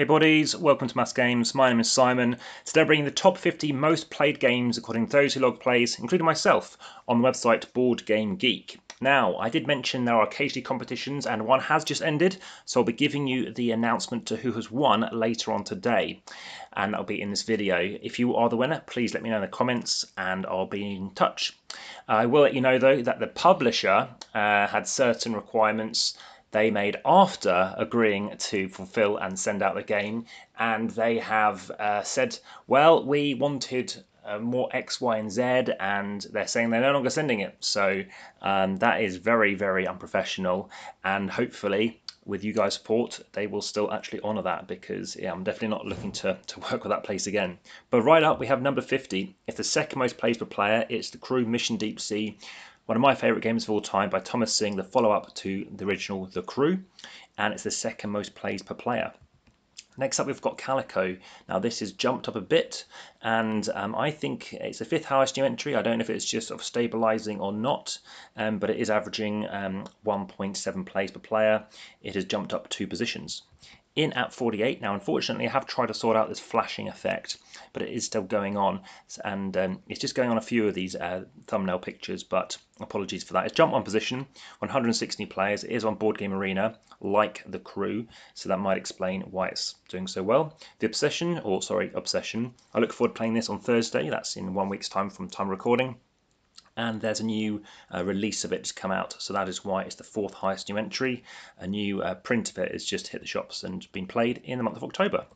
Hey buddies, welcome to Mass Games. My name is Simon. Today I'm bringing the top 50 most played games according to those who log plays, including myself, on the website Board Game Geek. Now, I did mention there are occasionally competitions and one has just ended, so I'll be giving you the announcement to who has won later on today. And that'll be in this video. If you are the winner, please let me know in the comments and I'll be in touch. I will let you know though that the publisher uh, had certain requirements they made after agreeing to fulfill and send out the game. And they have uh, said, well, we wanted uh, more X, Y, and Z, and they're saying they're no longer sending it. So um, that is very, very unprofessional. And hopefully, with you guys' support, they will still actually honour that because yeah, I'm definitely not looking to, to work with that place again. But right up, we have number 50. It's the second most played per player. It's the Crew Mission Deep Sea one of my favourite games of all time by Thomas Sing, the follow up to the original The Crew, and it's the second most plays per player. Next up, we've got Calico. Now, this has jumped up a bit, and um, I think it's the fifth highest new entry. I don't know if it's just sort of stabilizing or not, um, but it is averaging um, 1.7 plays per player. It has jumped up two positions in at 48. Now, unfortunately, I have tried to sort out this flashing effect, but it is still going on, and um, it's just going on a few of these uh, thumbnail pictures, but apologies for that. It's jump one position, 160 players. It is on Board Game Arena, like the crew, so that might explain why it's doing so well. The Obsession, or sorry, Obsession, I look forward to playing this on Thursday. That's in one week's time from time recording and there's a new uh, release of it to come out. So that is why it's the fourth highest new entry. A new uh, print of it has just hit the shops and been played in the month of October.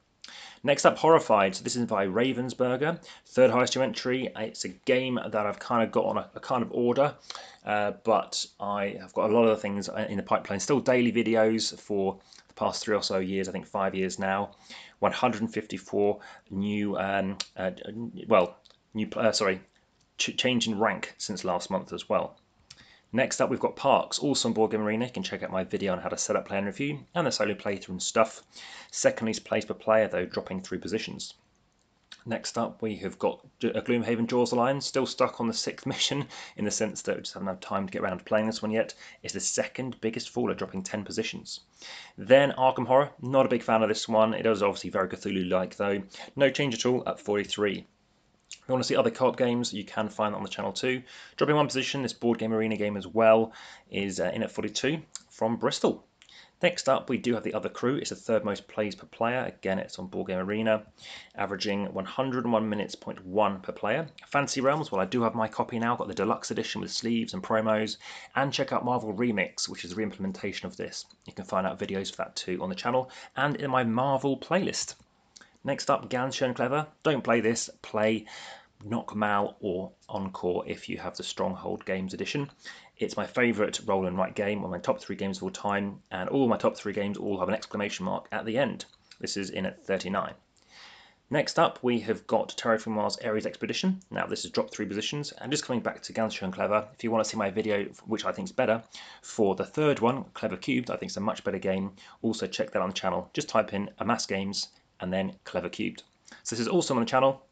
Next up, Horrified. So this is by Ravensburger, third highest new entry. It's a game that I've kind of got on a, a kind of order, uh, but I have got a lot of things in the pipeline. Still daily videos for the past three or so years, I think five years now. 154 new, um, uh, well, new, uh, sorry, change in rank since last month as well. Next up, we've got Parks, also on Board Game Arena. You can check out my video on how to set up, play, and review, and the solo playthrough and stuff. Second least place per player, though, dropping three positions. Next up, we have got a Gloomhaven Jaws of the Lion, still stuck on the sixth mission in the sense that we just haven't had time to get around to playing this one yet. It's the second biggest faller, dropping 10 positions. Then Arkham Horror, not a big fan of this one. It is obviously very Cthulhu like though. No change at all at 43. If you want to see other co-op games, you can find that on the channel too. Dropping one position, this board game arena game as well is uh, in at 42 from Bristol. Next up, we do have the other crew. It's the third most plays per player. Again, it's on Board Game Arena, averaging 101 minutes, point one per player. Fantasy Realms, well, I do have my copy now. Got the deluxe edition with sleeves and promos. And check out Marvel Remix, which is a re-implementation of this. You can find out videos for that too on the channel and in my Marvel playlist. Next up, Ganz Schön Clever. Don't play this, play Noch Mal or Encore if you have the Stronghold Games edition. It's my favourite roll and write game, one of my top three games of all time, and all my top three games all have an exclamation mark at the end. This is in at 39. Next up, we have got Terraforming Mars Ares Expedition. Now, this has dropped three positions, and just coming back to Ganz Schön Clever, if you want to see my video, which I think is better, for the third one, Clever Cubed, I think it's a much better game. Also, check that on the channel. Just type in Amass Games and then Clever Cubed. So this is also on the channel.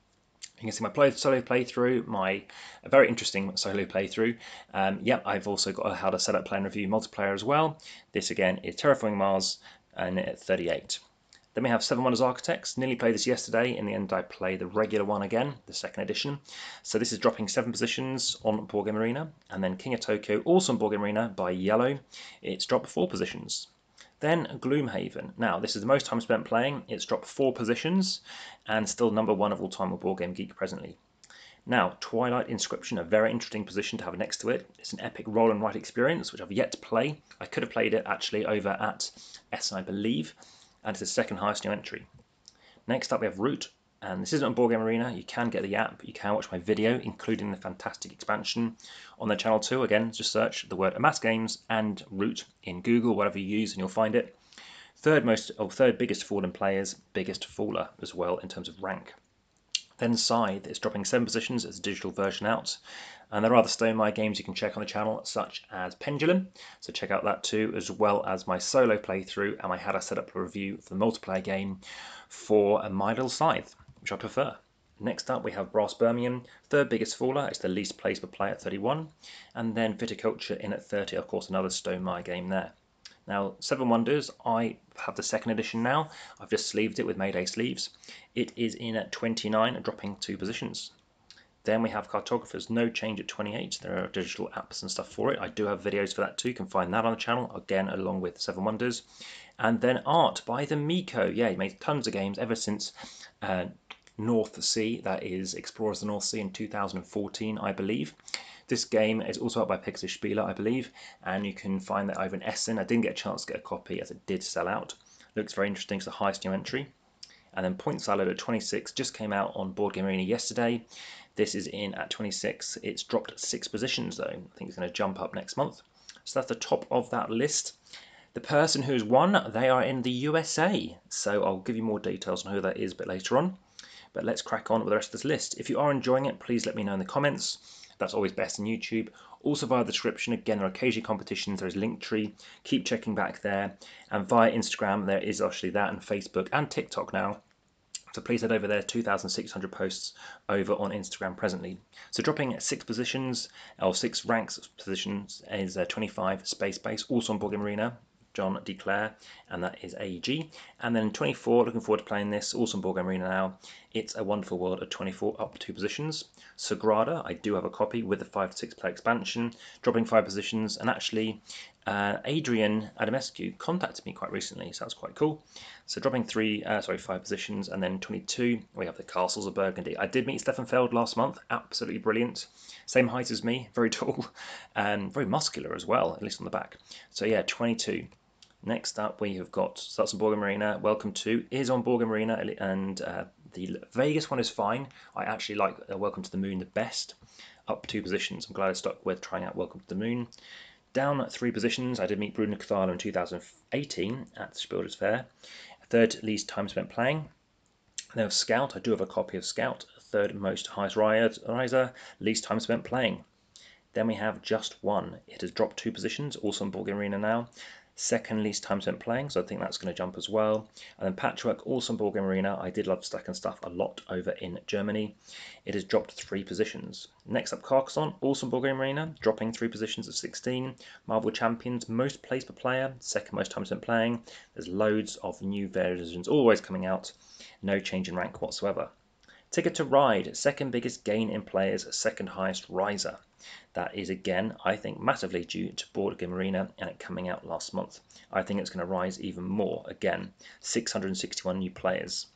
You can see my play, solo playthrough, my very interesting solo playthrough. Um, yep, I've also got how to set up, play and review multiplayer as well. This again is Terraforming Mars and at 38. Then we have Seven Wonders Architects. Nearly played this yesterday. In the end, I play the regular one again, the second edition. So this is dropping seven positions on Board Game Arena. And then King of Tokyo, also on Board Game Arena by Yellow. It's dropped four positions. Then Gloomhaven. Now, this is the most time spent playing. It's dropped four positions and still number one of all time with Board Game Geek presently. Now, Twilight Inscription, a very interesting position to have next to it. It's an epic roll and write experience, which I've yet to play. I could have played it actually over at S, I believe, and it's the second highest new entry. Next up, we have Root, and this isn't on Board Game Arena. You can get the app. You can watch my video, including the fantastic expansion on the channel too. Again, just search the word Amass Games and Root in Google, whatever you use, and you'll find it. Third most, or third biggest fallen players, biggest faller as well in terms of rank. Then Scythe is dropping seven positions as a digital version out. And there are other Stonemaier games you can check on the channel, such as Pendulum. So check out that too, as well as my solo playthrough and I had a set up a review for the multiplayer game for My Little Scythe which I prefer. Next up, we have Brass Birmingham, third biggest faller. It's the least plays per player at 31. And then Viticulture in at 30, of course, another Stone Stonemaier game there. Now, Seven Wonders, I have the second edition now. I've just sleeved it with Mayday sleeves. It is in at 29, dropping two positions. Then we have Cartographers, no change at 28. There are digital apps and stuff for it. I do have videos for that too. You can find that on the channel, again, along with Seven Wonders. And then Art by the Miko. Yeah, he made tons of games ever since uh, North Sea, that is Explorers of the North Sea in 2014, I believe. This game is also out by Pegasus Spiele, I believe, and you can find that over in Essen. I didn't get a chance to get a copy as it did sell out. Looks very interesting, it's the highest new entry. And then Point Salad at 26 just came out on Board Game Arena yesterday. This is in at 26. It's dropped six positions though. I think it's going to jump up next month. So that's the top of that list. The person who's won, they are in the USA. So I'll give you more details on who that is a bit later on. But let's crack on with the rest of this list. If you are enjoying it, please let me know in the comments. That's always best on YouTube. Also via the description, again, there are occasionally competitions. There is Linktree. Keep checking back there. And via Instagram, there is actually that, and Facebook and TikTok now. So please head over there, 2,600 posts over on Instagram presently. So dropping six positions, or six ranks positions is uh, 25 Space Base, also on Board Game Arena. John D. Clair, and that is AEG. And then 24, looking forward to playing this, awesome board game arena now. It's a wonderful world at 24, up two positions. Sagrada, I do have a copy with the 5 to 6 player expansion, dropping five positions, and actually uh, Adrian Adamescu contacted me quite recently, so that's quite cool. So dropping three, uh, sorry, five positions, and then 22, we have the Castles of Burgundy. I did meet Stefan Feld last month, absolutely brilliant. Same height as me, very tall, and very muscular as well, at least on the back. So yeah, 22. Next up, we have got Starts on Board Game Arena. Welcome to is on Board Marina, and uh, the Vegas one is fine. I actually like uh, Welcome to the Moon the best. Up two positions. I'm glad I stuck with trying out Welcome to the Moon. Down three positions, I did meet Bruno Cathala in 2018 at the Spielers Fair. Third least time spent playing. Then Scout, I do have a copy of Scout. Third most highest riser, least time spent playing. Then we have Just One. It has dropped two positions, also on Board Game Arena now second least time spent playing, so I think that's going to jump as well. And then Patchwork, on Board Game Arena. I did love Stack and Stuff a lot over in Germany. It has dropped three positions. Next up, Carcassonne, on Board Game Arena, dropping three positions at 16. Marvel Champions, most plays per player, second most time spent playing. There's loads of new versions always coming out. No change in rank whatsoever. Ticket to Ride, second biggest gain in players, second highest riser. That is again, I think, massively due to Board Game Arena and it coming out last month. I think it's going to rise even more. Again, 661 new players.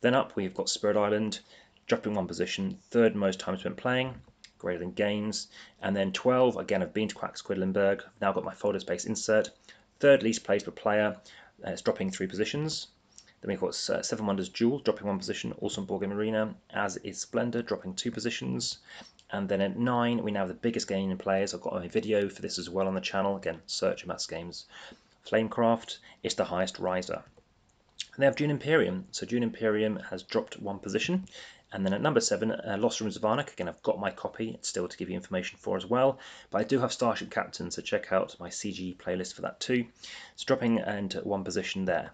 Then up, we've got Spirit Island, dropping one position, third most time spent playing, greater than gains. And then 12, again, I've been to Quacks Quedlinburg, I've now got my folder space insert. Third least plays per player, uh, it's dropping three positions. Then we've got Seven Wonders Duel dropping one position, also on Board Arena, as is Splendor dropping two positions. And then at nine, we now have the biggest game in players. I've got a video for this as well on the channel. Again, search Mass Games. Flamecraft is the highest riser. And they have Dune Imperium. So Dune Imperium has dropped one position. And then at number seven, uh, Lost Ruins of Arnak. Again, I've got my copy still to give you information for as well. But I do have Starship Captain, so check out my CG playlist for that too. It's dropping into one position there.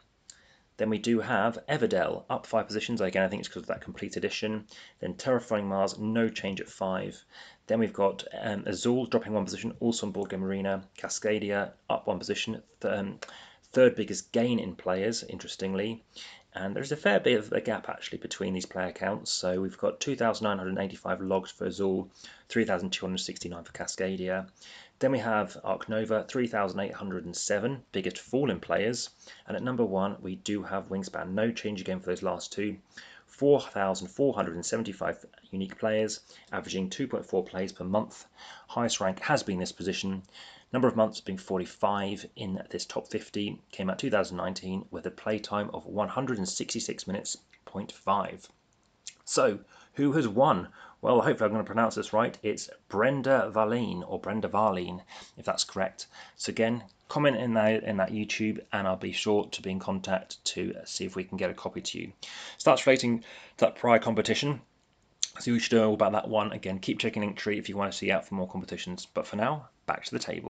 Then we do have Everdell up five positions. Again, I think it's because of that complete edition. Then Terraforming Mars, no change at five. Then we've got um, Azul dropping one position, also on Board Game Arena. Cascadia up one position. Um, third biggest gain in players, interestingly. And there's a fair bit of a gap actually between these player counts. So we've got 2,985 logs for Azul, 3,269 for Cascadia. Then we have Ark Nova, 3,807, biggest fall in players. And at number one, we do have Wingspan. No change again for those last two. 4,475 unique players, averaging 2.4 plays per month. Highest rank has been this position. Number of months being 45 in this top 50. Came out 2019 with a playtime of 166 minutes, 0.5. So, who has won? Well, hopefully I'm going to pronounce this right. It's Brenda Valine, or Brenda Varline, if that's correct. So again, comment in that, in that YouTube and I'll be sure to be in contact to see if we can get a copy to you. So that's relating to that prior competition. So you should know about that one. Again, keep checking Linktree if you want to see out for more competitions. But for now, back to the table.